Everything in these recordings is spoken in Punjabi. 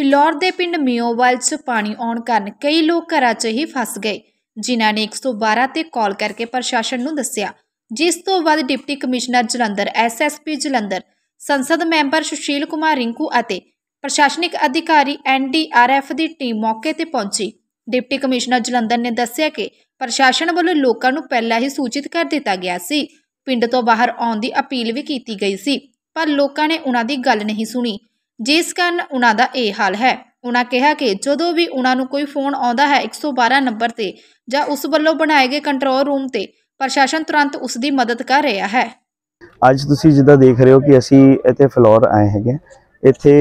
ਫਿਲੌਰ ਦੇ ਪਿੰਡ ਮਿਓਵਾਲ 'ਚ ਪਾਣੀ ਆਉਣ ਕਾਰਨ ਕਈ ਲੋਕ ਘਰਾਂ 'ਚ ਹੀ ਫਸ ਗਏ। ਜਿਨ੍ਹਾਂ ਨੇ 112 ਤੇ ਕਾਲ ਕਰਕੇ ਪ੍ਰਸ਼ਾਸਨ ਨੂੰ ਦੱਸਿਆ। ਜਿਸ ਤੋਂ ਬਾਅਦ deputy commissioner Jalandhar SSP Jalandhar, ਸੰਸਦ ਮੈਂਬਰ ਸੁਸ਼ੀਲ ਕੁਮਾਰ ਰਿੰਕੂ ਅਤੇ ਪ੍ਰਸ਼ਾਸਨਿਕ ਅਧਿਕਾਰੀ ਐਨਡੀਆਰਐਫ ਦੀ ਟੀਮ ਮੌਕੇ ਤੇ ਪਹੁੰਚੀ। ਡਿਪਟੀ ਕਮਿਸ਼ਨਰ ਜਲੰਧਰ ਨੇ ਦੱਸਿਆ ਕਿ ਪ੍ਰਸ਼ਾਸਨ ਵੱਲੋਂ ਲੋਕਾਂ ਨੂੰ ਪਹਿਲਾਂ ਹੀ ਸੂਚਿਤ ਕਰ ਦਿੱਤਾ ਗਿਆ ਸੀ। ਪਿੰਡ ਤੋਂ ਬਾਹਰ ਆਉਣ ਦੀ ਅਪੀਲ ਵੀ ਕੀਤੀ ਗਈ ਸੀ, ਪਰ ਲੋਕਾਂ ਨੇ ਉਹਨਾਂ ਦੀ ਗੱਲ ਨਹੀਂ ਸੁਣੀ। ਜਿਸ ਕਾਰਨ ਉਹਨਾਂ ਦਾ ਇਹ ਹਾਲ ਹੈ। ਉਹਨਾਂ ਕਿਹਾ ਕਿ ਜਦੋਂ ਵੀ ਉਹਨਾਂ ਨੂੰ ਕੋਈ ਫੋਨ ਆਉਂਦਾ ਹੈ 112 ਨੰਬਰ ਤੇ ਜਾਂ ਉਸ ਵੱਲੋਂ ਬਣਾਏ ਗਏ ਕੰਟਰੋਲ ਰੂਮ ਤੇ, ਪ੍ਰਸ਼ਾਸਨ ਤੁਰੰਤ ਉਸ ਦੀ ਮਦਦ ਕਰ ਰਿਹਾ ਹੈ। ਅੱਜ ਤੁਸੀਂ ਜਿੱਦਾਂ ਦੇਖ ਰਹੇ ਹੋ ਕਿ ਅਸੀਂ ਇੱਥੇ ਫਲੋਰ ਆਏ ਹੈਗੇ ਇੱਥੇ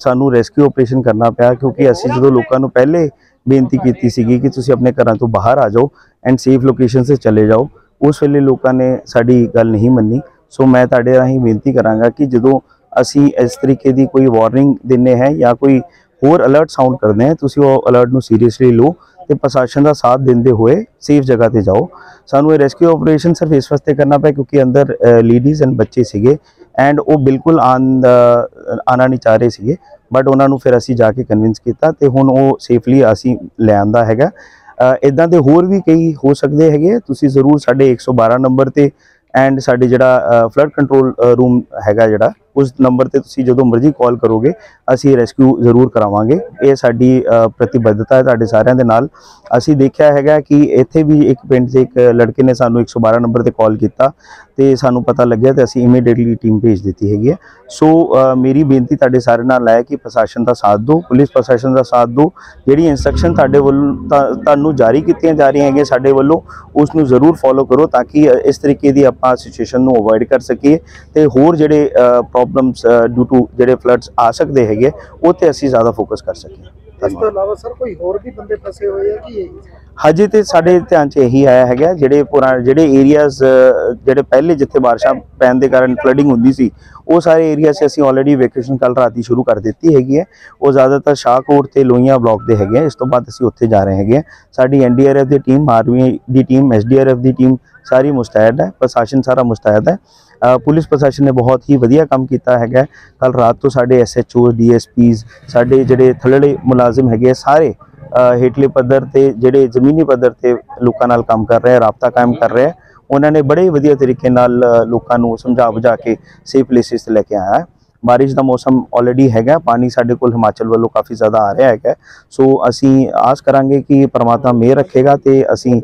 ਸਾਨੂੰ ਰੈਸਕਿਊ ਆਪਰੇਸ਼ਨ ਕਰਨਾ ਪਿਆ ਕਿਉਂਕਿ ਅਸੀਂ ਜਦੋਂ ਲੋਕਾਂ ਨੂੰ ਪਹਿਲੇ ਬੇਨਤੀ ਕੀਤੀ ਸੀਗੀ ਕਿ ਤੁਸੀਂ ਆਪਣੇ ਘਰਾਂ ਤੋਂ ਬਾਹਰ ਆ ਜਾਓ ਐਂਡ ਸੇਫ ਲੋਕੇਸ਼ਨ ਤੇ ਚਲੇ ਜਾਓ, ਉਸ ਵੇਲੇ ਲੋਕਾਂ ਨੇ ਸਾਡੀ ਗੱਲ ਨਹੀਂ ਮੰਨੀ। ਸੋ ਮੈਂ ਤੁਹਾਡੇ ਰਾਹੀਂ ਬੇਨਤੀ ਕਰਾਂਗਾ ਕਿ ਜਦੋਂ ਅਸੀਂ ਇਸ ਤਰੀਕੇ ਦੀ ਕੋਈ ਵਾਰਨਿੰਗ ਦਿੰਨੇ ਹੈ ਜਾਂ ਕੋਈ ਹੋਰ ਅਲਰਟ ਸਾਊਂਡ ਕਰਦੇ ਹੈ, ਤੁਸੀਂ ਉਹ ਅਲਰਟ ਨੂੰ ਸੀਰੀਅਸਲੀ ਲਓ ਤੇ ਪ੍ਰਸ਼ਾਸਨ ਦਾ ਸਾਥ ਦਿੰਦੇ ਹੋਏ ਸੇਫ ਜਗ੍ਹਾ ਤੇ ਜਾਓ। ਸਾਨੂੰ ਇਹ ਰੈਸਕਿਊ ਆਪਰੇਸ਼ਨ ਸਿਰਫ ਇਸ ਵਾਸਤੇ ਕਰਨਾ ਪਿਆ ਕਿਉਂਕਿ ਅੰਦਰ ਲੇਡੀਜ਼ ਐਂਡ ਬੱਚੇ ਸੀਗੇ ਐਂਡ ਉਹ ਬਿਲਕੁਲ ਆਨ ਆਣਾ ਨਹੀਂ ਚਾਹ ਰਹੇ ਸੀਗੇ ਬਟ ਉਹਨਾਂ ਨੂੰ ਫਿਰ ਅਸੀਂ ਜਾ ਕੇ ਕਨਵਿੰਸ ਕੀਤਾ ਤੇ ਹੁਣ ਉਹ ਸੇਫਲੀ ਅਸੀਂ ਲੈ ਆਂਦਾ ਹੈਗਾ। ਇਦਾਂ ਦੇ ਹੋਰ ਵੀ ਕਈ ਹੋ ਸਕਦੇ ਹੈਗੇ ਤੁਸੀਂ ਜ਼ਰੂਰ ਸਾਡੇ 112 ਨੰਬਰ ਤੇ ਐਂਡ ਸਾਡੇ ਜਿਹੜਾ ਫਲੱਡ ਕੰਟਰੋਲ ਰੂਮ ਹੈਗਾ ਜਿਹੜਾ ਉਸ ਨੰਬਰ ਤੇ ਤੁਸੀਂ ਜਦੋਂ ਮਰਜ਼ੀ ਕਾਲ ਕਰੋਗੇ, ਅਸੀਂ ਰੈਸਕਿਊ ਜ਼ਰੂਰ ਕਰਾਵਾਂਗੇ। ਇਹ ਸਾਡੀ ਪ੍ਰਤੀਬੱਧਤਾ ਹੈ ਤੁਹਾਡੇ ਸਾਰਿਆਂ ਦੇ ਨਾਲ। ਅਸੀਂ ਦੇਖਿਆ ਹੈਗਾ ਕਿ ਇੱਥੇ ਵੀ ਇੱਕ ਪਿੰਡ ਦੇ ਇੱਕ ਲੜਕੇ ਨੇ ਸਾਨੂੰ 112 ਨੰਬਰ ਤੇ ਕਾਲ ਕੀਤਾ ਤੇ ਸਾਨੂੰ ਪਤਾ ਲੱਗਿਆ ਤੇ ਅਸੀਂ ਇਮੀਡੀਏਟਲੀ ਟੀਮ ਭੇਜ ਦਿੱਤੀ ਹੈਗੀ ਹੈ। ਸੋ ਮੇਰੀ ਬੇਨਤੀ ਤੁਹਾਡੇ ਸਾਰਿਆਂ ਨਾਲ ਹੈ ਕਿ ਪ੍ਰਸ਼ਾਸਨ ਦਾ ਸਾਥ ਦਿਓ, ਪੁਲਿਸ ਪ੍ਰਸ਼ਾਸਨ ਦਾ ਸਾਥ ਦਿਓ। ਜਿਹੜੀ ਇਨਸਟਰਕਸ਼ਨ ਤੁਹਾਡੇ ਵੱਲੋਂ ਤਾਂ- ਤੁਹਾਨੂੰ ਜਾਰੀ ਕੀਤੀਆਂ ਜਾ ਰਹੀਆਂ ਹੈਗੀਆਂ ਸਾਡੇ ਵੱਲੋਂ, ਉਸ ਨੂੰ ਜ਼ਰੂਰ ਫੋਲੋ ਕਰੋ ਤਾਂ ਕਿ ਇਸ ਤਰੀਕੇ ਦੀ ਆਪਾਂ ਸਿਚੁਏਸ਼ਨ ਨੂੰ ਅਵੋਇਡ ਕਰ ਸਕੀਏ ਤੇ ਹੋਰ ਜਿਹੜੇ ਪ੍ਰੋਬਲਮਸ ਡਿਊ ਟੂ ਜਿਹੜੇ ਫਲੱਡਸ ਆ ਸਕਦੇ ਹੈਗੇ ਉਹ ਤੇ ਅਸੀਂ ਜ਼ਿਆਦਾ ਫੋਕਸ ਕਰ ਸਕੀਏ। ਇਸ ਤੋਂ ਇਲਾਵਾ ਸਰ ਕੋਈ ਹੋਰ ਵੀ ਬੰਦੇ ਫਸੇ ਹੋਏ ਆ ਕਿ ਹਜੇ ਤੇ ਸਾਡੇ ਧਿਆਨ 'ਚ ਇਹੀ ਆਇਆ ਹੈਗਾ ਜਿਹੜੇ ਪੁਰਾਣੇ ਜਿਹੜੇ ਏਰੀਆਜ਼ ਜਿਹੜੇ ਪਹਿਲੇ ਜਿੱਥੇ ਬਾਰਿਸ਼ਾਂ ਪੈਣ ਦੇ ਕਾਰਨ ਫਲੱਡਿੰਗ ਹੁੰਦੀ ਸੀ ਉਹ ਸਾਰੇ ਏਰੀਆ 'ਚ ਅਸੀਂ ਆਲਰੇਡੀ ਵੈਕੇਸ਼ਨ ਕੱਲ ਰਾਤੀ ਸ਼ੁਰੂ ਕਰ ਦਿੱਤੀ ਹੈਗੀ ਹੈ। ਉਹ ਜ਼ਿਆਦਾਤਰ ਸ਼ਾਹਕੋਟ ਤੇ ਲੋਹੀਆਂ ਬਲਾਕ ਦੇ ਹੈਗੇ ਆ ਇਸ ਤੋਂ ਬਾਅਦ ਅਸੀਂ ਉੱਥੇ ਜਾ ਰਹੇ ਹੈਗੇ ਸਾਡੀ ਐਨਡੀਆਰਐਫ ਦੀ ਟੀਮ ਆਰਮੀ ਦੀ ਟੀਮ ਐਸਡੀਆਰਐਫ ਦੀ ਟੀਮ ਸਾਰੀ ਮੁਸਤੈਦ ਹੈ ਪ੍ਰਸ਼ਾਸਨ ਸਾਰਾ ਮੁਸਤੈਦ ਹੈ। ਪੁਲਿਸ ਪ੍ਰਸ਼ਾਸਨ ਨੇ ਬਹੁਤ ਹੀ ਵਧੀਆ ਕੰਮ ਕੀਤਾ ਹੈਗਾ। ਕੱਲ ਰਾਤ ਤੋਂ ਸਾਡੇ ਐਸਐਚਓ ਡੀਐਸਪੀਜ਼ ਸਾਡੇ ਜਿਹੜੇ ਥੱਲੜੇ ਮੁਲਾਜ਼ਮ ਹੈਗੇ ਆ, ਸਾਰੇ ਹੇਠਲੇ ਪੱਧਰ ਤੇ ਜਿਹੜੇ ਜ਼ਮੀਨੀ ਪੱਧਰ ਤੇ ਲੋਕਾਂ ਨਾਲ ਕੰਮ ਕਰ ਰਹੇ ਆ ਰਾਬਤਾ ਕਾਇਮ ਕਰ ਰਹੇ ਆ। ਉਹਨਾਂ ਨੇ ਬੜੇ ਵਧੀਆ ਤਰੀਕੇ ਨਾਲ ਲੋਕਾਂ ਨੂੰ ਸਮਝਾ ਬੁਝਾ ਕੇ ਸੇਫ ਪਲੇਸਿਸ ਤੇ ਲੈ ਕੇ ਆਇਆ। ਬਾਰਿਸ਼ ਦਾ ਮੌਸਮ ਆਲਰੇਡੀ ਹੈਗਾ ਪਾਣੀ ਸਾਡੇ ਕੋਲ ਹਿਮਾਚਲ ਵੱਲੋਂ ਕਾਫੀ ਜ਼ਿਆਦਾ ਆ ਰਿਹਾ ਹੈਗਾ। ਸੋ ਅਸੀਂ ਆਸ ਕਰਾਂਗੇ ਕਿ ਪਰਮਾਤਮਾ ਮਿਹਰ ਰੱਖੇਗਾ ਤੇ ਅਸੀਂ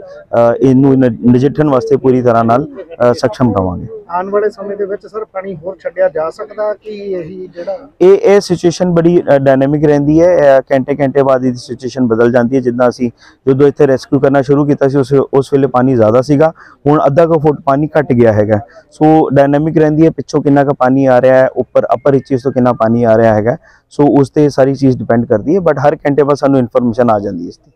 ਇਹਨੂੰ ਨਜਿੱਠਣ ਵਾਸਤੇ ਪੂਰੀ ਤਰ੍ਹਾਂ ਨਾਲ ਅ, ਸક્ષਮ ਰਵਾਂਗੇ। ਆਉਣ ਵਾਲੇ ਸਮੇਂ ਦੇ ਵਿੱਚ ਸਰ ਪਾਣੀ ਹੋਰ ਛੱਡਿਆ ਜਾ ਸਕਦਾ ਕਿ ਇਹੀ ਜਿਹੜਾ? ਇਹ ਇਹ ਸਿਚੁਏਸ਼ਨ ਬੜੀ ਡਾਇਨਾਮਿਕ ਰਹਿੰਦੀ ਹੈ ਘੰਟੇ ਘੰਟੇ ਬਾਅਦ ਇਹਦੀ ਸਿਚੁਏਸ਼ਨ ਬਦਲ ਜਾਂਦੀ ਹੈ। ਜਿੱਦਾਂ ਅਸੀਂ ਜਦੋਂ ਇੱਥੇ ਰੈਸਕਿਊ ਕਰਨਾ ਸ਼ੁਰੂ ਕੀਤਾ ਸੀ, ਉਸ ਉਸ ਵੇਲੇ ਪਾਣੀ ਜ਼ਿਆਦਾ ਸੀਗਾ। ਹੁਣ ਅੱਧਾ ਕੁ ਫੁੱਟ ਪਾਣੀ ਘਟ ਗਿਆ ਹੈਗਾ। ਸੋ ਡਾਇਨਾਮਿਕ ਰਹਿੰਦੀ ਹੈ, ਪਿੱਛੋਂ ਕਿੰਨਾ ਕੁ ਪਾਣੀ ਆ ਰਿਹਾ ਹੈ, ਉੱਪਰ ਅਪਰ ਰੀਚਸ ਤੋਂ ਕਿੰਨਾ ਪਾਣੀ ਆ ਰਿਹਾ ਹੈਗਾ। ਸੋ ਉਸ ਤੇ ਸਾਰੀ ਚੀਜ਼ ਡਿਪੈਂਡ ਕਰਦੀ ਹੈ ਬਟ ਹਰ ਘੰਟੇ ਬਾਅਦ ਸਾਨੂੰ ਇਨਫੋਰਮੇਸ਼ਨ ਆ ਜਾਂਦੀ ਹੈ ਇਸ ਦੀ